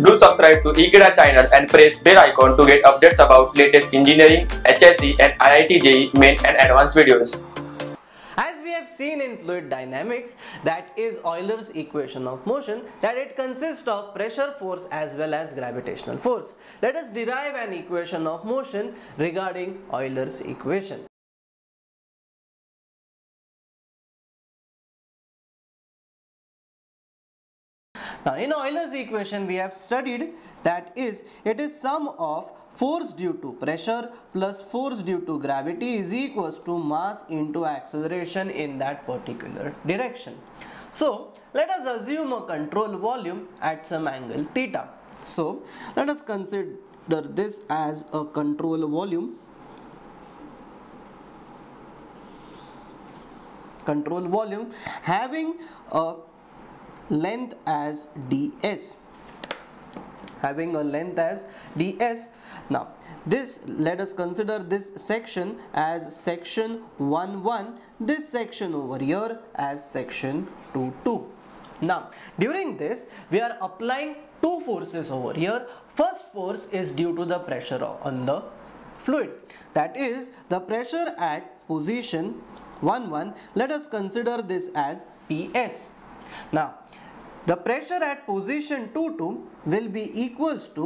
Do subscribe to Ekeeda channel and press bell icon to get updates about latest engineering, HSC and IIT JEE main and advanced videos. As we have seen in fluid dynamics that is Euler's equation of motion that it consists of pressure force as well as gravitational force. Let us derive an equation of motion regarding Euler's equation. Now in Euler's equation we have studied that is it is sum of force due to pressure plus force due to gravity is equals to mass into acceleration in that particular direction. So let us assume a control volume at some angle theta. So let us consider this as a control volume control volume having a length as ds. Having a length as ds. Now this let us consider this section as section 1 1 this section over here as section 2 2 now during this we are applying two forces over here. First force is due to the pressure on the fluid. That is the pressure at position 1 1 let us consider this as ps. Now the pressure at position 2 2 will be equals to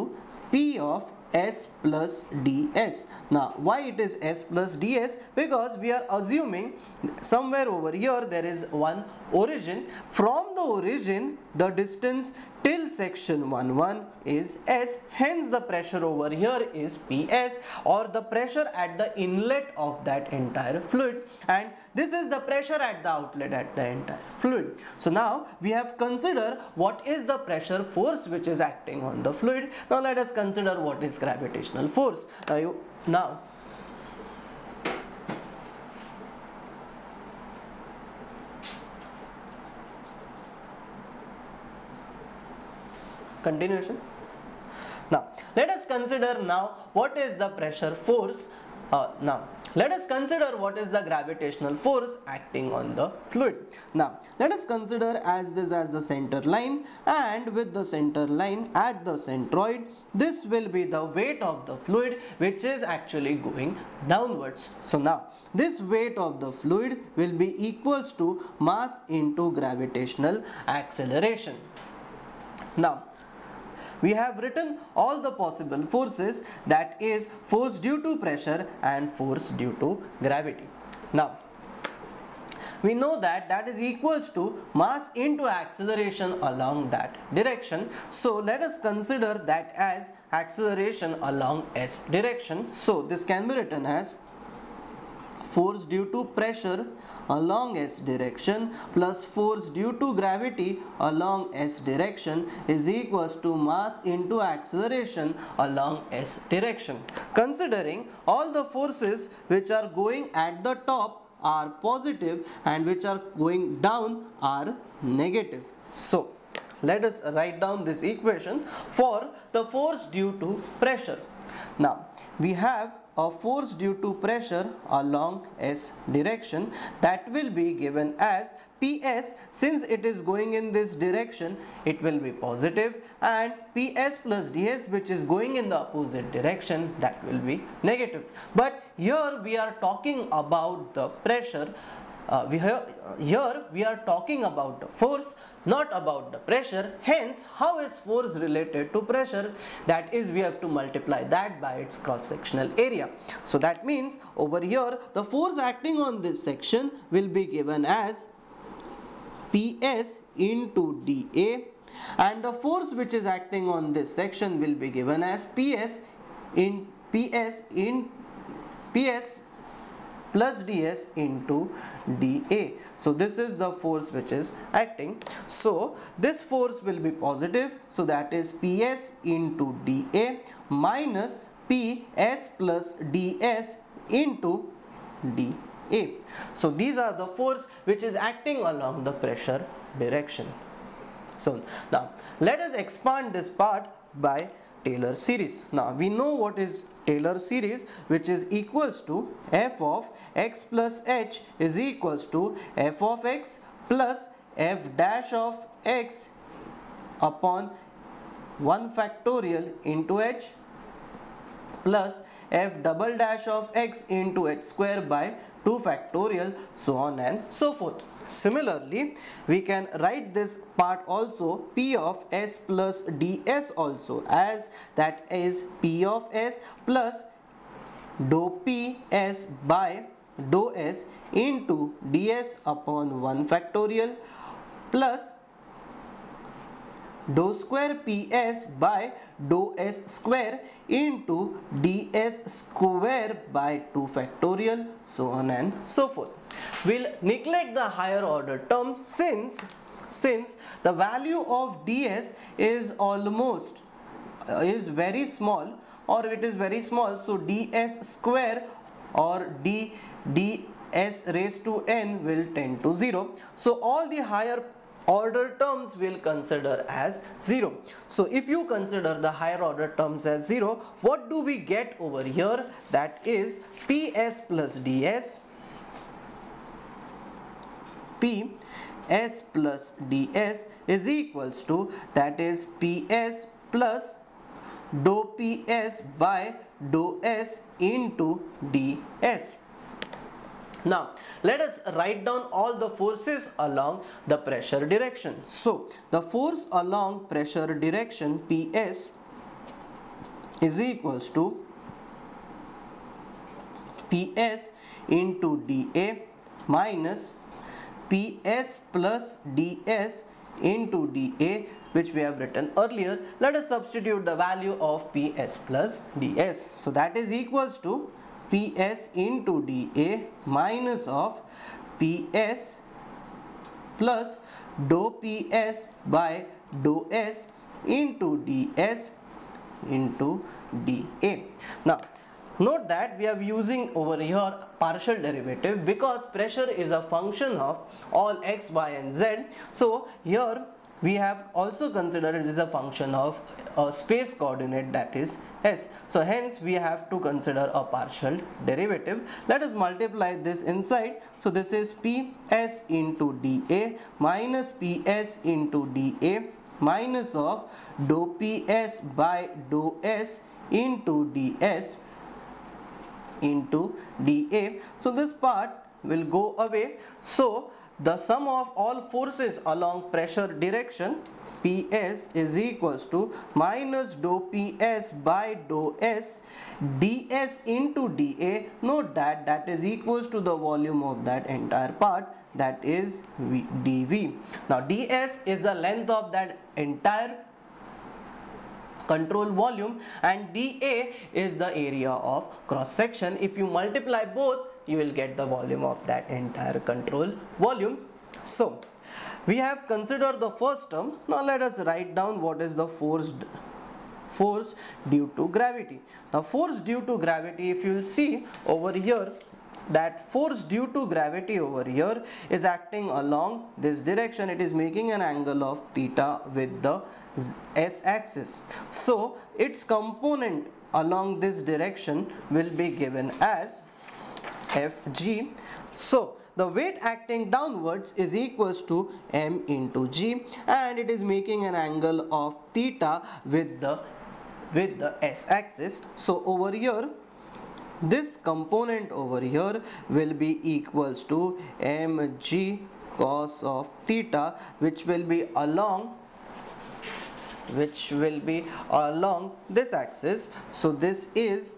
P of S plus ds. Now why it is S plus ds? Because we are assuming somewhere over here there is one origin. From the origin the distance till section 1 1 is S hence the pressure over here is PS or the pressure at the inlet of that entire fluid and this is the pressure at the outlet at the entire fluid. So now we have considered what is the pressure force which is acting on the fluid. Now let us consider what is gravitational force. Now, you, now continuation. Now let us consider now what is the pressure force. Uh, now let us consider what is the gravitational force acting on the fluid. Now let us consider as this as the center line and with the center line at the centroid this will be the weight of the fluid which is actually going downwards. So now this weight of the fluid will be equals to mass into gravitational acceleration. Now we have written all the possible forces that is force due to pressure and force due to gravity. Now we know that that is equals to mass into acceleration along that direction. So let us consider that as acceleration along s direction. So this can be written as force due to pressure along s direction plus force due to gravity along s direction is equals to mass into acceleration along s direction. Considering all the forces which are going at the top are positive and which are going down are negative. So let us write down this equation for the force due to pressure. Now we have a force due to pressure along S direction that will be given as PS. Since it is going in this direction it will be positive. And PS plus DS which is going in the opposite direction that will be negative. But here we are talking about the pressure uh, we have, here we are talking about the force not about the pressure. Hence how is force related to pressure? That is we have to multiply that by its cross sectional area. So that means over here the force acting on this section will be given as ps into dA and the force which is acting on this section will be given as ps in ps in ps plus ds into dA. So this is the force which is acting. So this force will be positive. So that is PS into dA minus PS plus ds into dA. So these are the force which is acting along the pressure direction. So now let us expand this part by Taylor series. Now we know what is Taylor series which is equals to f of x plus h is equals to f of x plus f dash of x upon 1 factorial into h plus f double dash of x into h square by 2 factorial so on and so forth. Similarly, we can write this part also p of s plus ds also as that is p of s plus dou p s by dou s into ds upon 1 factorial plus dou square ps by dou s square into ds square by 2 factorial so on and so forth. We'll neglect the higher order terms since since the value of ds is almost uh, is very small or it is very small so ds square or d ds raised to n will tend to 0 so all the higher order terms will consider as 0. So if you consider the higher order terms as 0, what do we get over here? That is ps plus ds, p s plus ds is equals to that is ps plus dou ps by dou s into ds. Now, let us write down all the forces along the pressure direction. So, the force along pressure direction PS is equals to PS into dA minus PS plus ds into dA which we have written earlier. Let us substitute the value of PS plus ds. So, that is equals to Ps into dA minus of Ps plus dou Ps by dou S into ds into dA. Now, note that we are using over here partial derivative because pressure is a function of all x, y and z. So, here we have also considered it is a function of a space coordinate that is s. So hence we have to consider a partial derivative. Let us multiply this inside. So this is ps into dA minus ps into dA minus of dou ps by dou s into ds into dA. So this part will go away. So the sum of all forces along pressure direction Ps is equals to minus dou Ps by dou S ds into dA. Note that that is equals to the volume of that entire part that is v, dV. Now ds is the length of that entire control volume and dA is the area of cross section. If you multiply both you will get the volume of that entire control volume. So we have considered the first term. Now let us write down what is the force force due to gravity. Now force due to gravity if you will see over here that force due to gravity over here is acting along this direction it is making an angle of theta with the s axis so its component along this direction will be given as Fg. So the weight acting downwards is equals to m into g and it is making an angle of theta with the with the s axis. So over here this component over here will be equals to mg cos of theta which will be along which will be along this axis so this is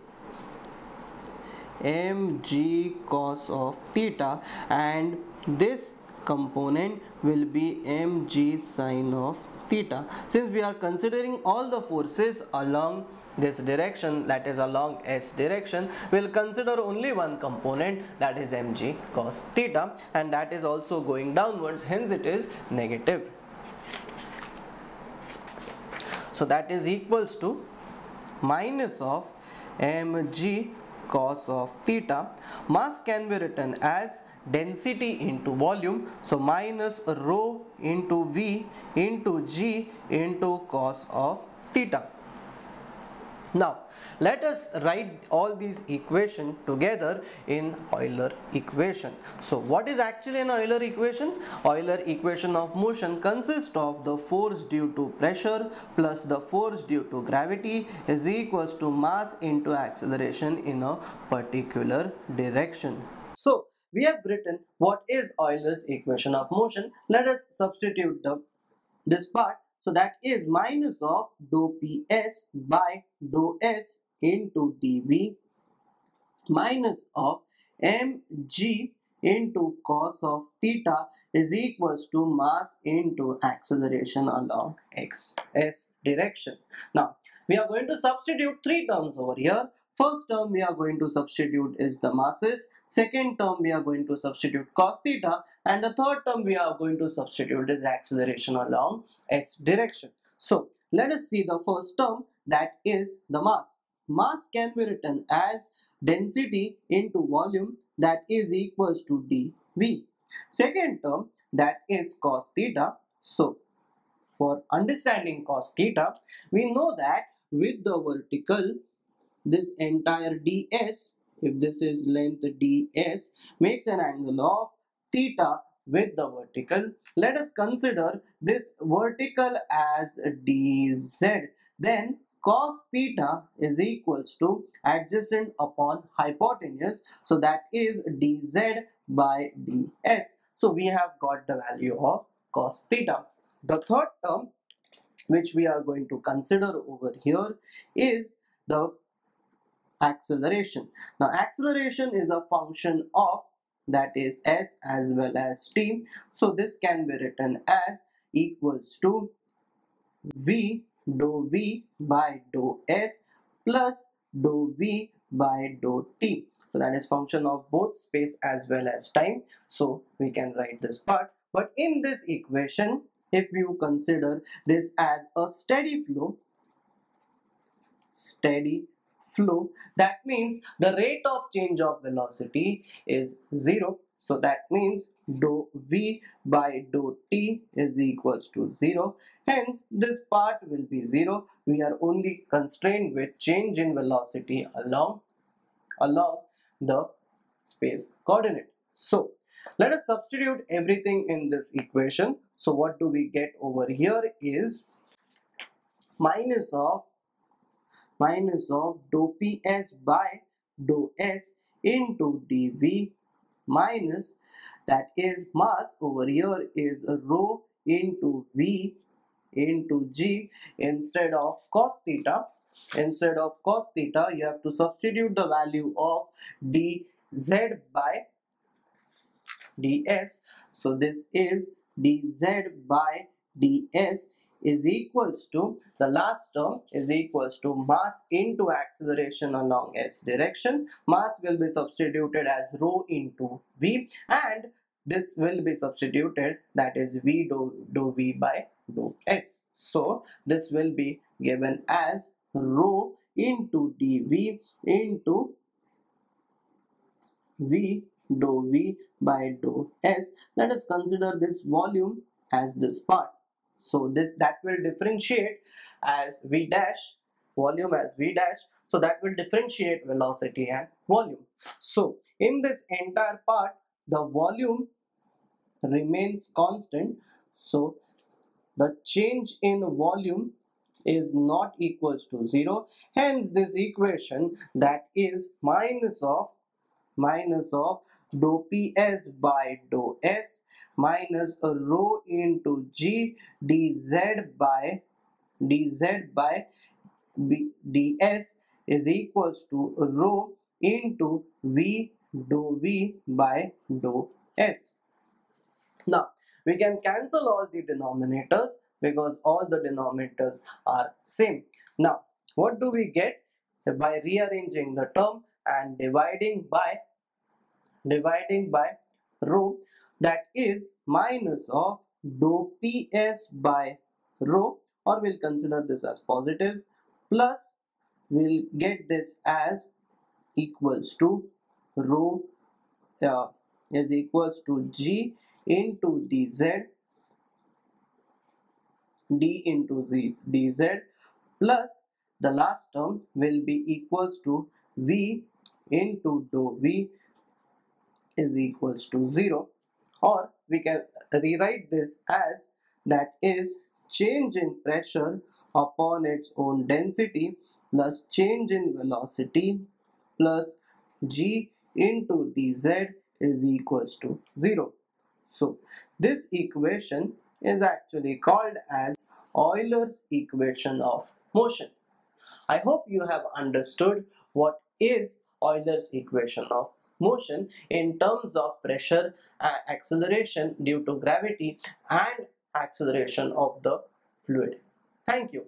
mg cos of theta and this component will be mg sine of theta. Since we are considering all the forces along this direction that is along s direction we'll consider only one component that is mg cos theta and that is also going downwards hence it is negative. So that is equals to minus of mg cos of theta. Mass can be written as density into volume. So minus rho into V into G into cos of theta. Now, let us write all these equations together in Euler equation. So, what is actually an Euler equation? Euler equation of motion consists of the force due to pressure plus the force due to gravity is equals to mass into acceleration in a particular direction. So, we have written what is Euler's equation of motion. Let us substitute the this part so that is minus of dou ps by dou s into dv minus of mg into cos of theta is equals to mass into acceleration along x s direction. Now we are going to substitute three terms over here. First term we are going to substitute is the masses. Second term we are going to substitute cos theta. And the third term we are going to substitute is acceleration along s direction. So let us see the first term that is the mass. Mass can be written as density into volume that is equals to dv. Second term that is cos theta. So for understanding cos theta, we know that with the vertical this entire ds if this is length ds makes an angle of theta with the vertical. Let us consider this vertical as dz then cos theta is equals to adjacent upon hypotenuse. So that is dz by ds so we have got the value of cos theta. The third term which we are going to consider over here is the acceleration. Now acceleration is a function of that is s as well as t. So this can be written as equals to v dou v by dou s plus dou v by dou t. So that is function of both space as well as time. So we can write this part. But in this equation, if you consider this as a steady flow, steady flow that means the rate of change of velocity is 0 so that means dou v by dou t is equals to 0 hence this part will be 0 we are only constrained with change in velocity along along the space coordinate. So let us substitute everything in this equation. So what do we get over here is minus of minus of dou ps by dou s into dv minus that is mass over here is rho into v into g instead of cos theta. Instead of cos theta you have to substitute the value of dz by ds so this is dz by ds is equals to the last term is equals to mass into acceleration along s direction. Mass will be substituted as rho into v and this will be substituted that is v do, dou v by do s. So this will be given as rho into dv into v do v by do s. Let us consider this volume as this part so this that will differentiate as v dash volume as v dash. So that will differentiate velocity and volume. So in this entire part the volume remains constant. So the change in volume is not equals to 0 hence this equation that is minus of minus of dou ps by dou s minus a rho into g dz by dz by B, ds is equals to rho into v dou v by dou s. Now we can cancel all the denominators because all the denominators are same. Now what do we get by rearranging the term and dividing by dividing by rho that is minus of dou ps by rho or we'll consider this as positive plus we'll get this as equals to rho uh, is equals to g into dz d into z dz plus the last term will be equals to v into dou v is equals to 0 or we can rewrite this as that is change in pressure upon its own density plus change in velocity plus g into dz is equals to 0. So this equation is actually called as Euler's equation of motion. I hope you have understood what is Euler's equation of motion in terms of pressure, acceleration due to gravity and acceleration of the fluid. Thank you.